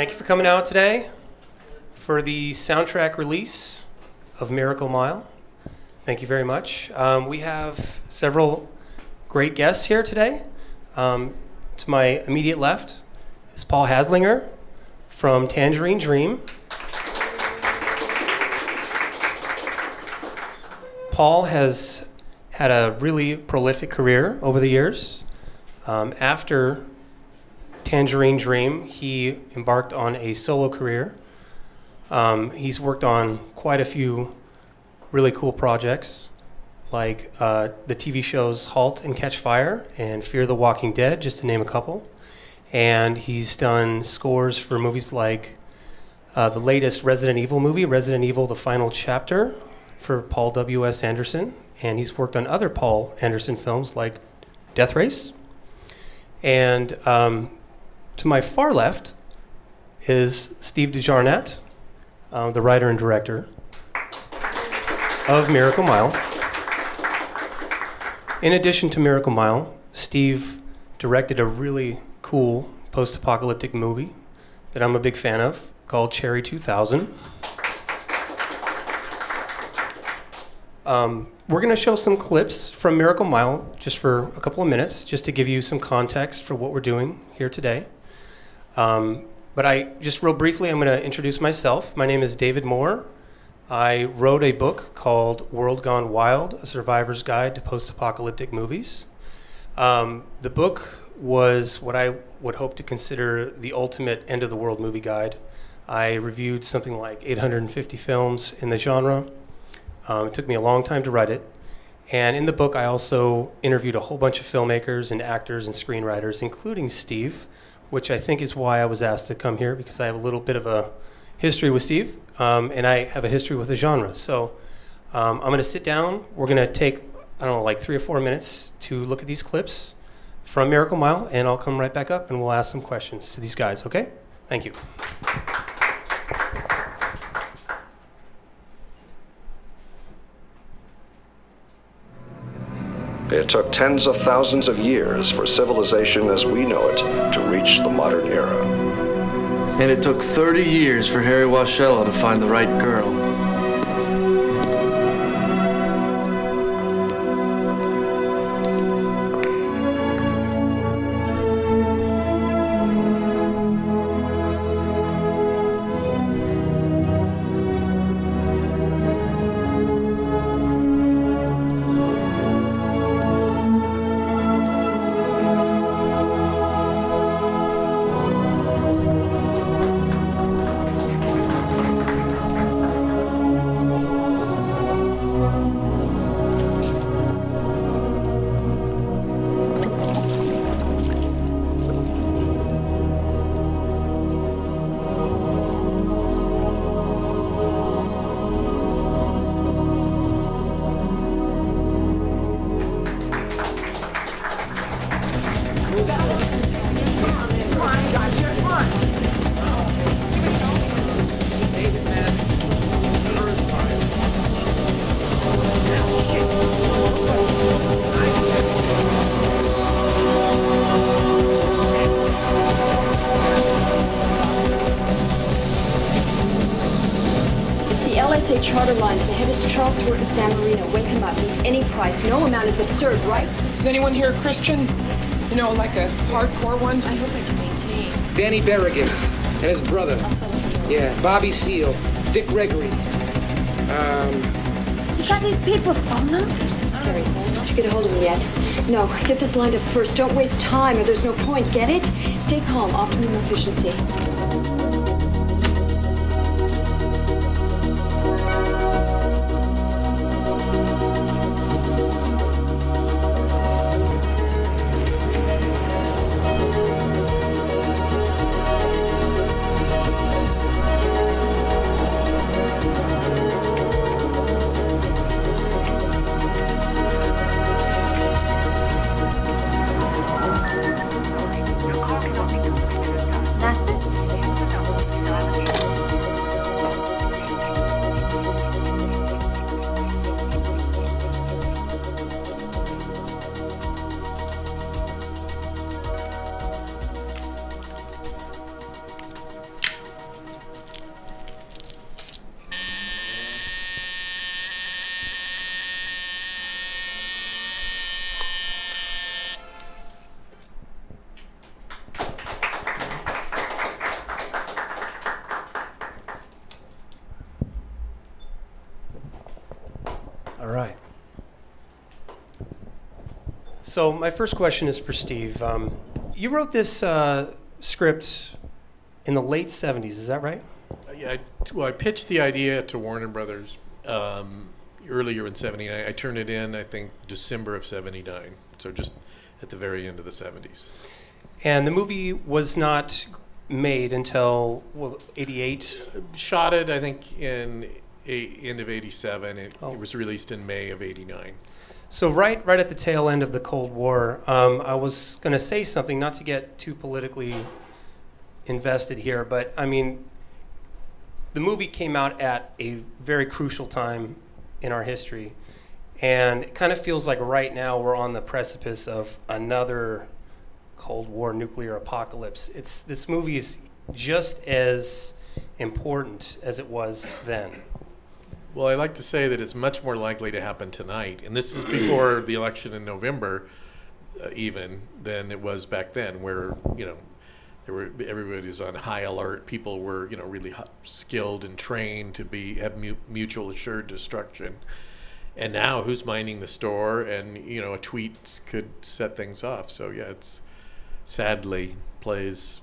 Thank you for coming out today for the soundtrack release of Miracle Mile. Thank you very much. Um, we have several great guests here today. Um, to my immediate left is Paul Haslinger from Tangerine Dream. Paul has had a really prolific career over the years. Um, after Tangerine Dream, he embarked on a solo career. Um, he's worked on quite a few really cool projects, like uh, the TV shows Halt and Catch Fire and Fear the Walking Dead, just to name a couple. And he's done scores for movies like uh, the latest Resident Evil movie, Resident Evil The Final Chapter, for Paul W.S. Anderson. And he's worked on other Paul Anderson films like Death Race. And um, to my far left is Steve De Jarnatt, uh, the writer and director of Miracle Mile. In addition to Miracle Mile, Steve directed a really cool post apocalyptic movie that I'm a big fan of called Cherry 2000. Um, we're going to show some clips from Miracle Mile just for a couple of minutes, just to give you some context for what we're doing here today. Um, but I just real briefly, I'm going to introduce myself. My name is David Moore. I wrote a book called World Gone Wild: A Survivor's Guide to Post-Apocalyptic Movies. Um, the book was what I would hope to consider the ultimate end of the world movie guide. I reviewed something like 850 films in the genre. Um, it took me a long time to write it. And in the book, I also interviewed a whole bunch of filmmakers and actors and screenwriters, including Steve, which I think is why I was asked to come here because I have a little bit of a history with Steve, um, and I have a history with the genre. So um, I'm going to sit down. We're going to take, I don't know, like three or four minutes to look at these clips from Miracle Mile, and I'll come right back up and we'll ask some questions to these guys, okay? Thank you. Took tens of thousands of years for civilization as we know it to reach the modern era. And it took 30 years for Harry Washello to find the right girl. The charter lines. The head is Charles Stewart in San Marino. Wake him up. Need any price. No amount is absurd, right? Is anyone here a Christian? You know, like a hardcore one? I hope I can maintain. Danny Berrigan and his brother. Yeah, Bobby Seale, Dick Gregory. Um, You got these people's phone numbers? Terry, did you get a hold of him yet? No, get this lined up first. Don't waste time or there's no point. Get it? Stay calm. Optimum efficiency. So my first question is for Steve. Um, you wrote this uh, script in the late '70s. Is that right? Yeah, I, well, I pitched the idea to Warner Brothers um, earlier in '79. I turned it in, I think, December of '79. So just at the very end of the '70s. And the movie was not made until what, '88. Shot it, I think, in a, end of '87. It, Oh. it was released in May of '89. So right, right at the tail end of the Cold War, um, I was going to say something, not to get too politically invested here, but I mean, the movie came out at a very crucial time in our history, and it kind of feels like right now we're on the precipice of another Cold War nuclear apocalypse. It's this movie is just as important as it was then. Well, I like to say that it's much more likely to happen tonight, and this is before the election in November, uh, even than it was back then, where you know there were everybody's on high alert. People were you know really skilled and trained to be have mu- mutual assured destruction. And now, who's minding the store? And you know, a tweet could set things off. So yeah, it's sadly plays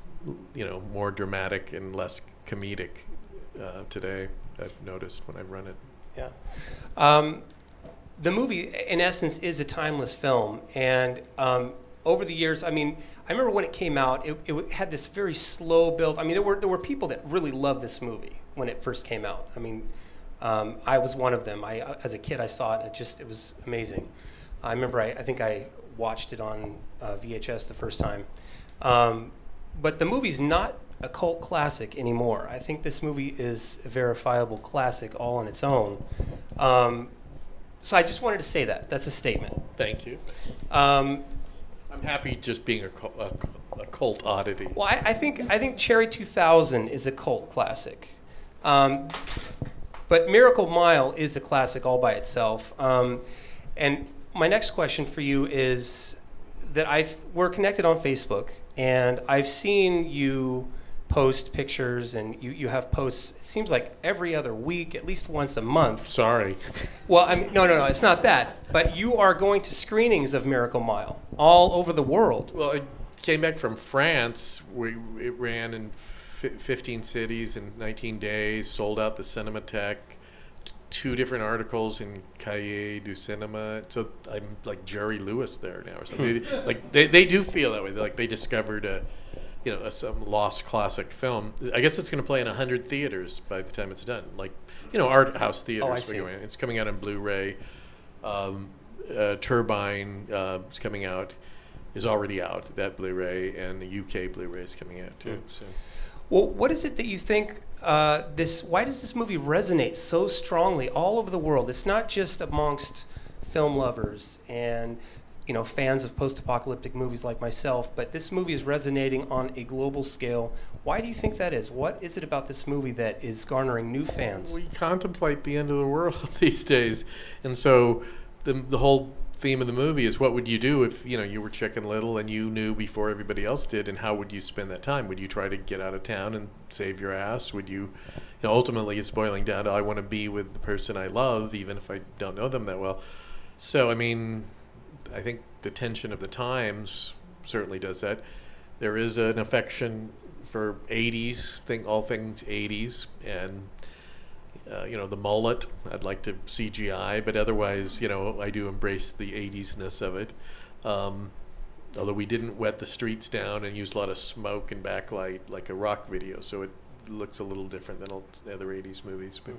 you know more dramatic and less comedic uh, today. I've noticed when I've run it. Yeah. Um, the movie, in essence, is a timeless film. And um, over the years, I mean, I remember when it came out, it, it had this very slow build. I mean, there were, there were people that really loved this movie when it first came out. I mean, um, I was one of them. I, as a kid, I saw it, and it just, it was amazing. I remember, I, I think I watched it on uh, VHS the first time. Um, but the movie's not a cult classic anymore. I think this movie is a verifiable classic all on its own. Um, so I just wanted to say that. That's a statement. Thank you. Um, I'm happy just being a, a, a cult oddity. well, I, I think I think Cherry 2000 is a cult classic, um, but Miracle Mile is a classic all by itself. Um, and my next question for you is that I've we're connected on Facebook, and I've seen you post pictures, and you, you have posts. It seems like every other week, at least once a month. Sorry. Well, I mean, no, no, no, it's not that. But you are going to screenings of Miracle Mile all over the world. Well, I came back from France. We it ran in fi 15 cities in 19 days. Sold out the Cinematheque. Two different articles in Cahiers du Cinema. So I'm like Jerry Lewis there now or something. Hmm. like they, they do feel that way. They're like they discovered a, you know, a, some lost classic film. I guess it's going to play in hundred theaters by the time it's done. Like, you know, art house theaters. Oh, I see. It's coming out on Blu-ray. Um, uh, Turbine uh, is coming out. Is already out that Blu-ray, and the UK Blu-ray is coming out too. So Well, what is it that you think uh, this? Why does this movie resonate so strongly all over the world? It's not just amongst film lovers and you know fans of post-apocalyptic movies like myself, but this movie is resonating on a global scale. Why do you think that is? What is it about this movie that is garnering new fans? we contemplate the end of the world these days, and so the the whole theme of the movie is what would you do if you know you were Chicken Little and you knew before everybody else did, and how would you spend that time? Would you try to get out of town and save your ass? Would you, you know, ultimately it's boiling down to I want to be with the person I love, even if I don't know them that well. So I mean, I think the tension of the times certainly does that. There is an affection for '80s, thing, all things '80s, and uh, you know the mullet. I'd like to CGI, but otherwise, you know, I do embrace the '80s-ness of it. Um, although we didn't wet the streets down and use a lot of smoke and backlight like a rock video, so it looks a little different than all the other '80s movies. But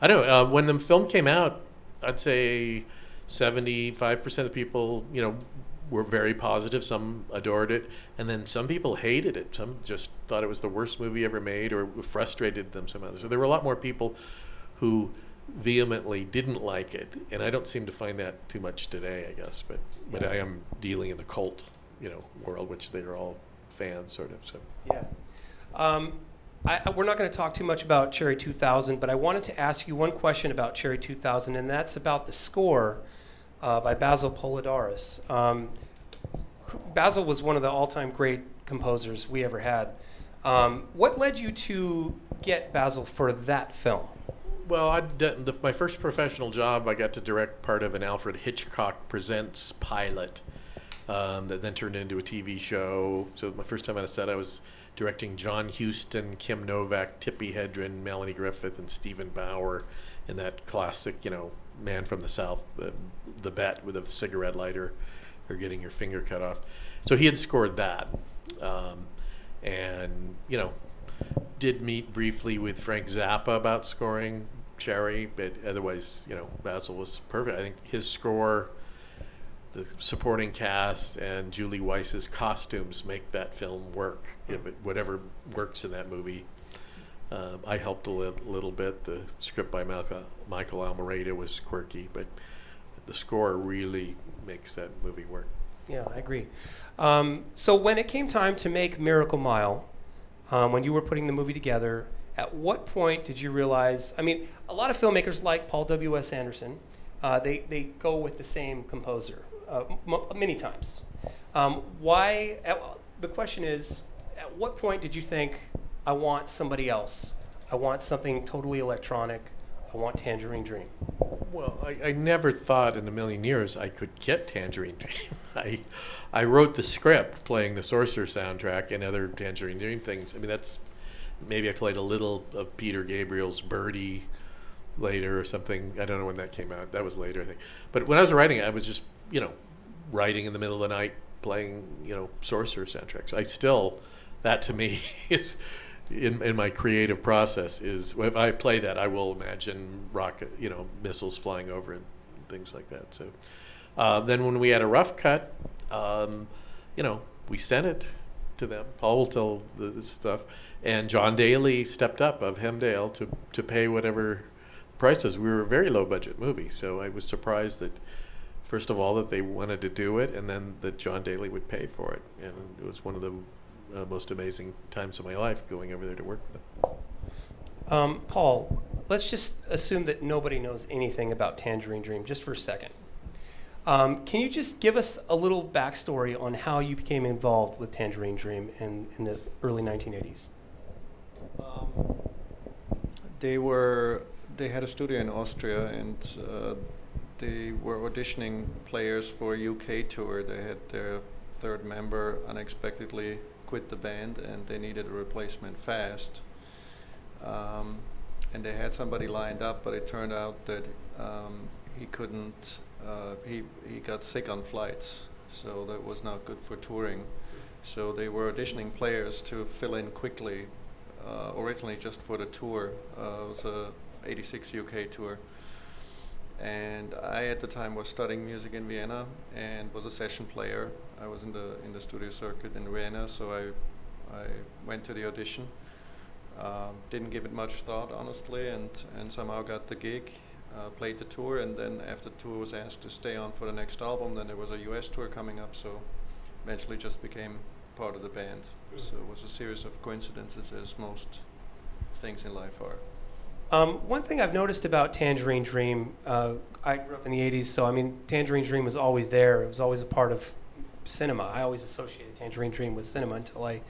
I don't know. Uh, when the film came out, I'd say 75% of the people, you know, were very positive. Some adored it, and then some people hated it. Some just thought it was the worst movie ever made, or frustrated them somehow. So there were a lot more people who vehemently didn't like it, and I don't seem to find that too much today. I guess, but but I am dealing in the cult, you know, world, which they are all fans, sort of. So Yeah. Um, I, we're not going to talk too much about Cherry 2000, but I wanted to ask you one question about Cherry 2000, and that's about the score uh, by Basil Poledouris. Um, Basil was one of the all-time great composers we ever had. Um, what led you to get Basil for that film? Well, I the, my first professional job, I got to direct part of an Alfred Hitchcock Presents pilot, um, that then turned into a TV show. So my first time on a set, I was directing John Huston, Kim Novak, Tippi Hedren, Melanie Griffith, and Steven Bauer in that classic, you know, Man from the South, the, the bet with a cigarette lighter or getting your finger cut off. So he had scored that. Um, and, you know, did meet briefly with Frank Zappa about scoring Cherry, but otherwise, you know, Basil was perfect. I think his score, the supporting cast, and Julie Weiss's costumes make that film work. If it, whatever works in that movie, um, I helped a li- little bit. The script by Malca, Michael Almereyda was quirky, but the score really makes that movie work. Yeah, I agree. Um, so when it came time to make Miracle Mile, um, when you were putting the movie together, at what point did you realize? I mean, a lot of filmmakers like Paul W. S. Anderson, uh, they they go with the same composer uh, many times. Um, why? At, the question is, at what point did you think I want somebody else? I want something totally electronic. I want Tangerine Dream. Well, I, I never thought in a million years I could get Tangerine Dream. I, I wrote the script playing the Sorcerer soundtrack and other Tangerine Dream things. I mean, that's maybe I played a little of Peter Gabriel's Birdie later or something. I don't know when that came out. That was later, I think. But when I was writing, it, I was just you know writing in the middle of the night, playing you know Sorcerer soundtracks. I still that to me is in, in my creative process is if I play that, I will imagine rocket, you know, missiles flying over and things like that. So uh, then when we had a rough cut, um, you know, we sent it to them. Paul will tell the, stuff, and John Daly stepped up of Hemdale to to pay whatever prices. We were a very low budget movie, so I was surprised that. First of all, that they wanted to do it, and then that John Daly would pay for it, and it was one of the uh, most amazing times of my life going over there to work with them. Um, Paul, let's just assume that nobody knows anything about Tangerine Dream, just for a second. Um, can you just give us a little backstory on how you became involved with Tangerine Dream in, in the early 1980s? Um, they were they had a studio in Austria and uh, they were auditioning players for a UK tour. They had their third member unexpectedly quit the band and they needed a replacement fast. Um, and they had somebody lined up, but it turned out that um, he couldn't. Uh, he he got sick on flights, so that was not good for touring. So they were auditioning players to fill in quickly. Uh, originally, just for the tour, uh, it was a '86 UK tour. And I, at the time, was studying music in Vienna and was a session player. I was in the in the studio circuit in Vienna, so I I went to the audition. Um, didn't give it much thought, honestly, and and somehow got the gig. Uh, played the tour, and then after the tour was asked to stay on for the next album. Then there was a U.S. tour coming up, so eventually just became part of the band. Mm-hmm. So it was a series of coincidences, as most things in life are. Um, one thing I've noticed about Tangerine Dream, uh, I grew up in the 80s, so I mean, Tangerine Dream was always there. It was always a part of cinema. I always associated Tangerine Dream with cinema until I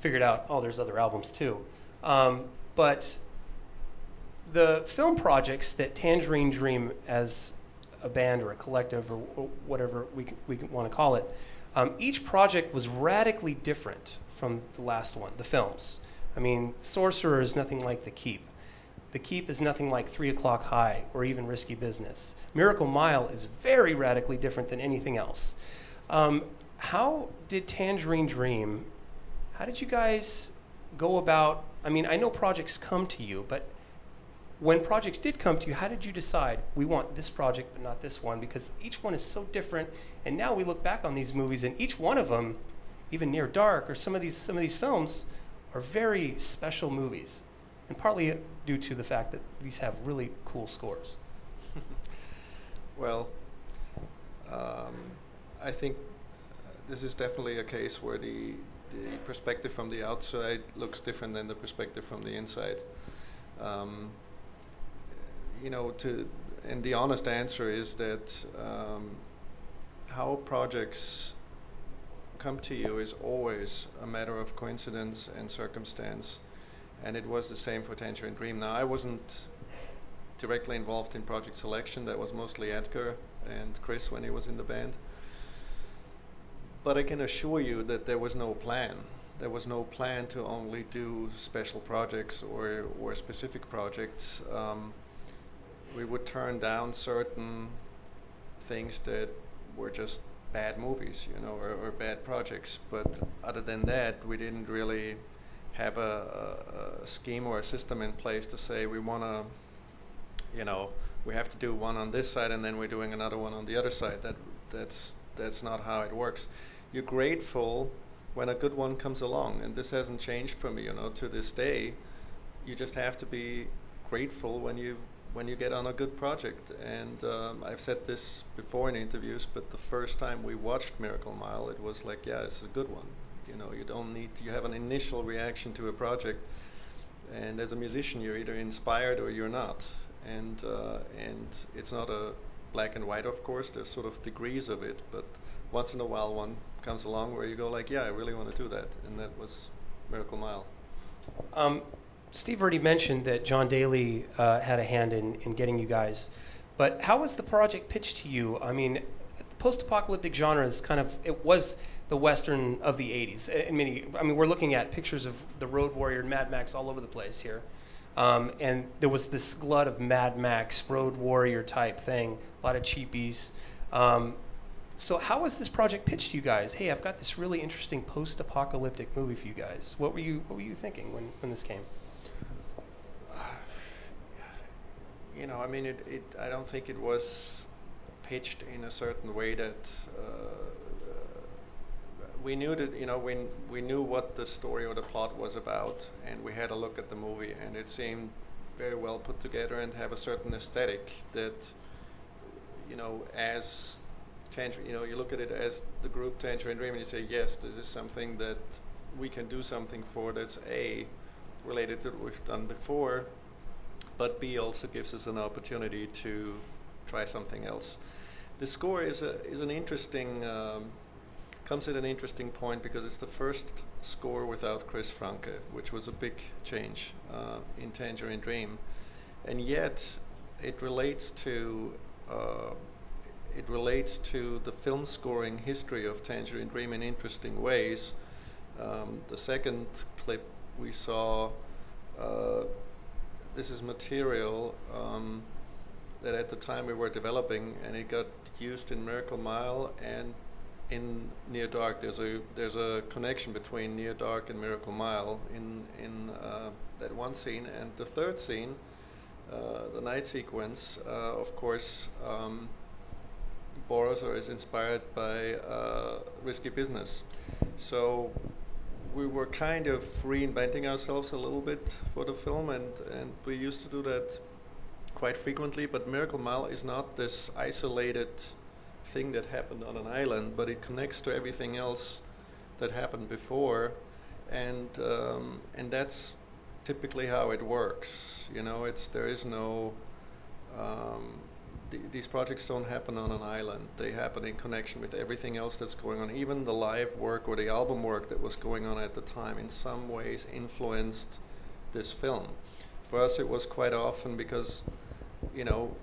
figured out, oh, there's other albums too. Um, but the film projects that Tangerine Dream, as a band or a collective or whatever we, we want to call it, um, each project was radically different from the last one, the films. I mean, Sorcerer is nothing like The Keep. The Keep is nothing like Three O'Clock High or even Risky Business. Miracle Mile is very radically different than anything else. Um, how did Tangerine Dream, how did you guys go about? I mean, I know projects come to you, but when projects did come to you, how did you decide we want this project but not this one? Because each one is so different, and now we look back on these movies, and each one of them, even Near Dark or some of these some of these films, are very special movies and partly due to the fact that these have really cool scores. well, um, I think this is definitely a case where the the perspective from the outside looks different than the perspective from the inside. Um, you know, to and the honest answer is that um, how projects come to you is always a matter of coincidence and circumstance and it was the same for Tangerine Dream. Now I wasn't directly involved in project selection. That was mostly Edgar and Chris when he was in the band. but I can assure you that there was no plan. There was no plan to only do special projects or, or specific projects. Um, we would turn down certain things that were just bad movies, you know, or, or bad projects. But other than that, we didn't really have a, a, scheme or a system in place to say we want to, you know, we have to do one on this side and then we're doing another one on the other side. That that's that's not how it works. You're grateful when a good one comes along, and this hasn't changed for me, you know, to this day. You just have to be grateful when you when you get on a good project. And um, I've said this before in interviews, but the first time we watched Miracle Mile, it was like, yeah, this is a good one. You know, you don't need to, you have an initial reaction to a project, and as a musician, you're either inspired or you're not. And uh, and it's not a black and white, of course. There's sort of degrees of it, but once in a while, one comes along where you go like, yeah, I really want to do that, and that was Miracle Mile. Um, Steve already mentioned that John Daly uh, had a hand in, in getting you guys, but how was the project pitched to you? I mean, post-apocalyptic genre is kind of it was the western of the '80s. I mean, I mean, we're looking at pictures of the Road Warrior and Mad Max all over the place here, um, and there was this glut of Mad Max, Road Warrior type thing, a lot of cheapies. Um, so how was this project pitched to you guys? Hey, I've got this really interesting post-apocalyptic movie for you guys. What were you What were you thinking when, when this came? you know, I mean, it, it, I don't think it was pitched in a certain way that uh, we knew that, you know, when we knew what the story or the plot was about, and we had a look at the movie, and it seemed very well put together and have a certain aesthetic that, you know, as Tangerine, you know, you look at it as the group Tangerine Dream, and you say, yes, this is something that we can do something for that's a related to what we've done before, but B also gives us an opportunity to try something else. The score is a is an interesting um, comes at an interesting point because it's the first score without Chris Franke, which was a big change uh, in Tangerine Dream, and yet it relates to. Uh, it relates to the film scoring history of Tangerine Dream in interesting ways. Um, the second clip we saw uh, this is material um, that at the time we were developing, and it got used in Miracle Mile and in Near Dark. There's a there's a connection between Near Dark and Miracle Mile in in uh, that one scene, and the third scene, uh, the night sequence. Uh, of course, um, Borowser is inspired by uh, Risky Business, so we were kind of reinventing ourselves a little bit for the film, and, and we used to do that quite frequently. But Miracle Mile is not this isolated thing that happened on an island, but it connects to everything else that happened before, and um, and that's typically how it works. You know, it's there is no um, th these projects don't happen on an island. They happen in connection with everything else that's going on. Even the live work or the album work that was going on at the time in some ways influenced this film. For us, it was quite often because, you know,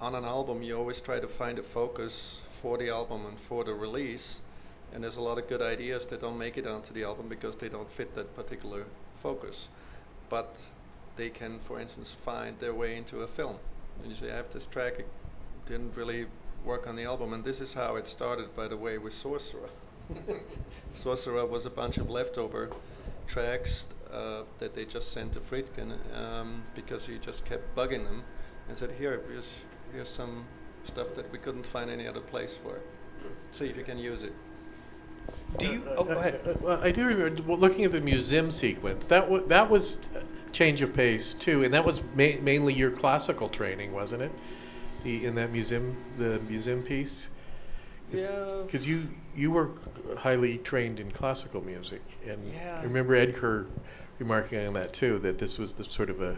on an album, you always try to find a focus for the album and for the release. And there's a lot of good ideas that don't make it onto the album because they don't fit that particular focus. But they can, for instance, find their way into a film. And you say, I have this track, didn't really work on the album, and this is how it started, by the way, with Sorcerer. Sorcerer was a bunch of leftover tracks uh, that they just sent to Friedkin um, because he just kept bugging them and said, "Here, here's here's some stuff that we couldn't find any other place for. See if you can use it." Do you? Uh, oh, uh, go ahead. Uh, well, I do remember well, looking at the museum sequence. That w- that was uh, change of pace too, and that was ma- mainly your classical training, wasn't it? the in that museum the museum piece yeah because you you were highly trained in classical music and yeah. I remember Edgar remarking on that too that this was the sort of a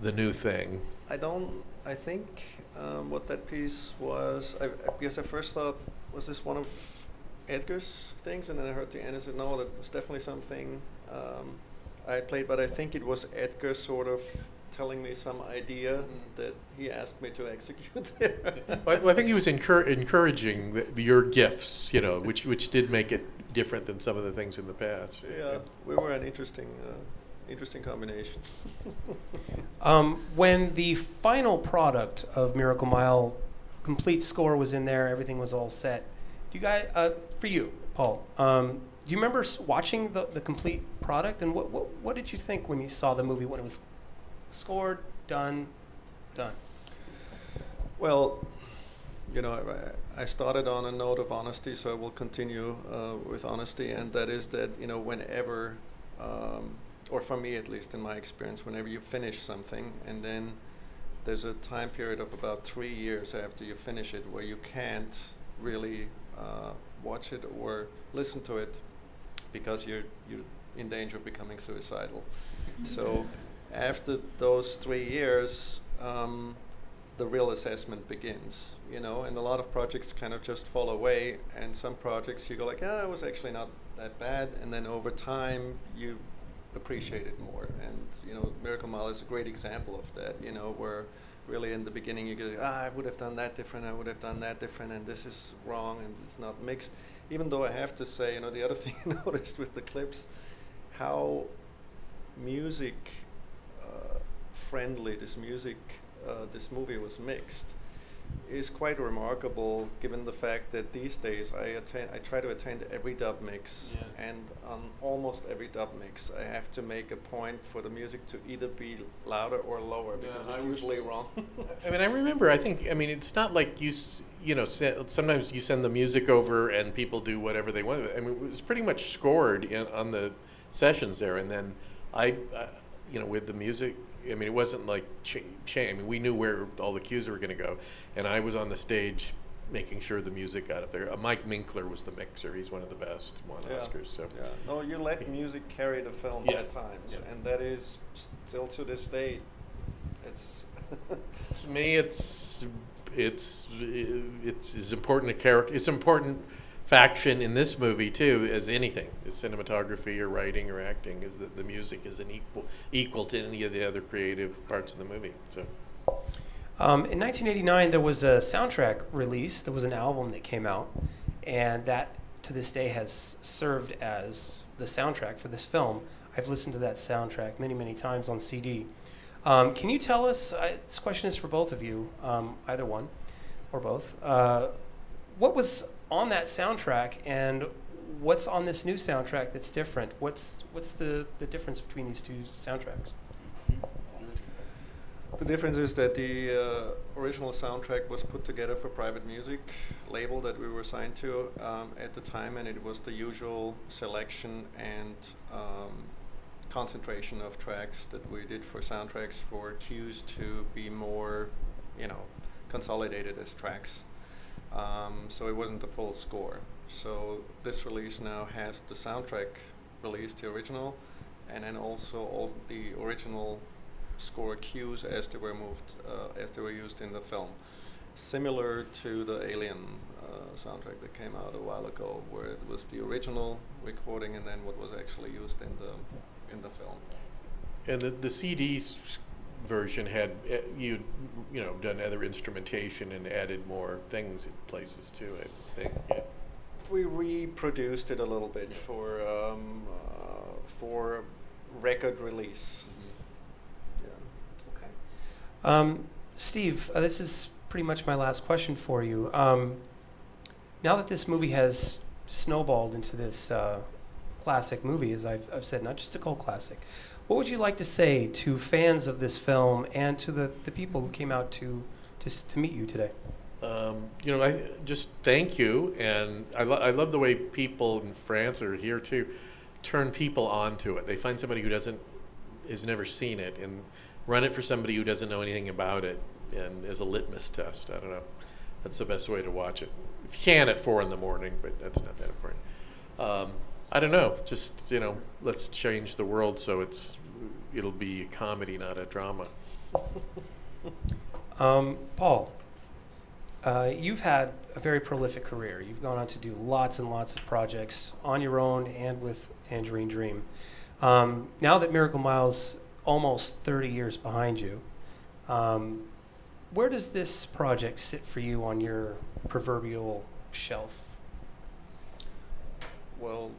the new thing I don't I think um, what that piece was I, I guess I first thought was this one of Edgar's things and then I heard the end and said no that was definitely something um, I played but I think it was Edgar sort of telling me some idea Mm. that he asked me to execute. Well, I- I think he was encour- encouraging the, your gifts, you know, which which did make it different than some of the things in the past. yeah, we were an interesting, uh, interesting combination. Um, when the final product of Miracle Mile, complete score was in there, everything was all set. Do you guys, uh, for you, Paul, um, do you remember watching the, the complete product and what, what what did you think when you saw the movie when it was scored, done, done? Well, you know, I, I started on a note of honesty, so I will continue uh, with honesty, and that is that you know, whenever, um, or for me at least, in my experience, whenever you finish something, and then there's a time period of about three years after you finish it where you can't really uh, watch it or listen to it because you're you're in danger of becoming suicidal. So after those three years, um, the real assessment begins. You know, and a lot of projects kind of just fall away, and some projects you go like, ah, it was actually not that bad, and then over time you appreciate it more. And you know, Miracle Mile is a great example of that. You know, where really in the beginning you go, ah, I would have done that different, I would have done that different, and this is wrong and it's not mixed. Even though I have to say, you know, the other thing I noticed with the clips, how music uh, friendly this music, uh, this movie was mixed is quite remarkable given the fact that these days I attend, I try to attend every dub mix, Yeah. and on almost every dub mix, I have to make a point for the music to either be louder or lower Yeah, because I it's was- usually wrong. I mean, I remember. I think. I mean, it's not like you. You know, sometimes you send the music over and people do whatever they want. I mean, it was pretty much scored in, on the sessions there, and then I, uh, you know, with the music. I mean, it wasn't like cha- I mean, we knew where all the cues were going to go, and I was on the stage making sure the music got up there. Uh, Mike Minkler was the mixer. He's one of the best. Won Yeah. Oscars. So. Yeah. No, you let music carry the film Yeah. at times, Yeah. and that is still to this day. It's To me, it's it's it's as important a character. It's important faction in this movie too as anything, as cinematography or writing or acting, is that the music is an equal equal to any of the other creative parts of the movie. So Um, in 1989, there was a soundtrack release. There was an album that came out, and that to this day has served as the soundtrack for this film. I've listened to that soundtrack many, many times on CD. Um, can you tell us? This question is for both of you, um, either one or both. Uh, what was on that soundtrack, and what's on this new soundtrack that's different? What's what's the, the difference between these two soundtracks? The difference is that the uh, original soundtrack was put together for private music label that we were signed to um, at the time, and it was the usual selection and um, concentration of tracks that we did for soundtracks for cues to be more, you know, consolidated as tracks. Um, so it wasn't the full score. So this release now has the soundtrack released, the original, and then also all the original score cues as they were moved, uh, as they were used in the film. Similar to the Alien uh, soundtrack that came out a while ago, where it was the original recording and then what was actually used in the in the film. and the the CD version had uh, you you know done other instrumentation and added more things in places too. I think. Yeah. We reproduced it a little bit for um, uh, for record release. Yeah. Okay. Um, Steve, uh, this is pretty much my last question for you. Um, now that this movie has snowballed into this uh, classic movie, as I've, I've said, not just a cult classic, what would you like to say to fans of this film and to the, the people who came out to, to, to meet you today? Um, you know, I just thank you, and I, lo- I love the way people in France or here too turn people onto it. They find somebody who doesn't has never seen it and run it for somebody who doesn't know anything about it, and as a litmus test. I don't know. That's the best way to watch it. If you can at four in the morning, but that's not that important. Um, I don't know. Just you know, let's change the world so it's it'll be a comedy, not a drama. Um, Paul, uh, you've had a very prolific career. You've gone on to do lots and lots of projects on your own and with Tangerine Dream. Um, now that Miracle Miles almost 30 years behind you. Um, where does this project sit for you on your proverbial shelf? Well,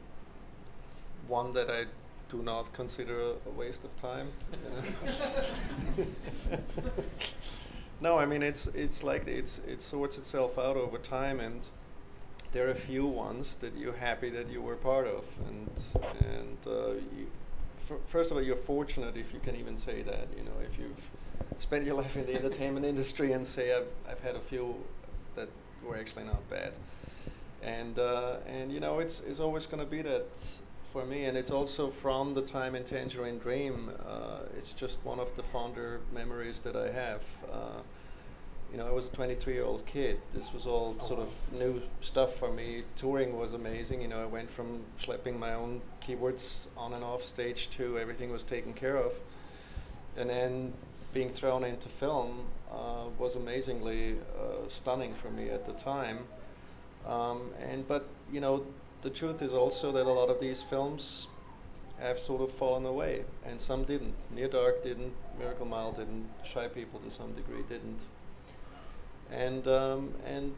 one that I do not consider a, waste of time. no, I mean it's it's like it's it sorts itself out over time, and there are a few ones that you're happy that you were part of, and and uh, you, f- first of all, you're fortunate if you can even say that. You know, if you've spent your life in the entertainment industry and say I've I've had a few that were actually not bad, and uh, and you know it's it's always going to be that for me, and it's also from the time in Tangerine Dream. Uh, it's just one of the fonder memories that I have. Uh, you know, I was a 23 year old kid. This was all Oh, sort wow. of new stuff for me. Touring was amazing. You know, I went from schlepping my own keyboards on and off stage to everything was taken care of. And then being thrown into film uh, was amazingly uh, stunning for me at the time. Um, and but you know, the truth is also that a lot of these films have sort of fallen away, and some didn't. Near Dark didn't. Miracle Mile didn't. Shy People to some degree didn't. And um, and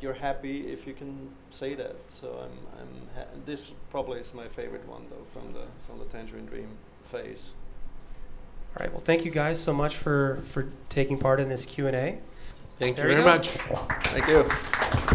you're happy if you can say that. So I'm I'm ha- this probably is my favorite one though from the from the Tangerine Dream phase. All right. Well, thank you guys so much for for taking part in this Q and A. Thank There you you very go. much. Thank you.